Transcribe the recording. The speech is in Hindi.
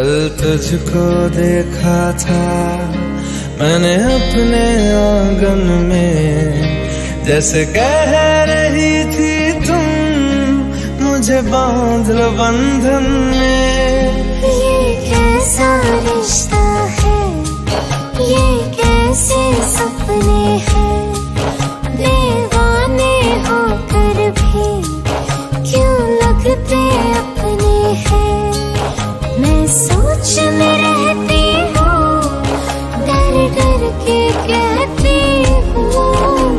कल तुझको देखा था, मैंने अपने आँगन में। जैसे कह रही थी तुम, मुझे बाँध लो बंधन में। ये कैसा रिश्ता है? ये कैसे सोच में रहती हूँ डर डर के कहती हूँ